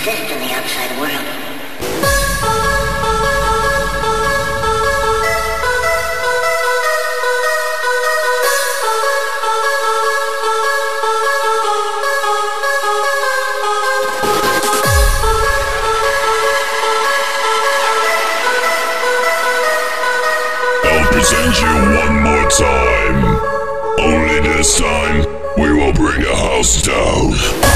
exist in the outside world. I'll present you one more time. Only this time, we will bring a house down.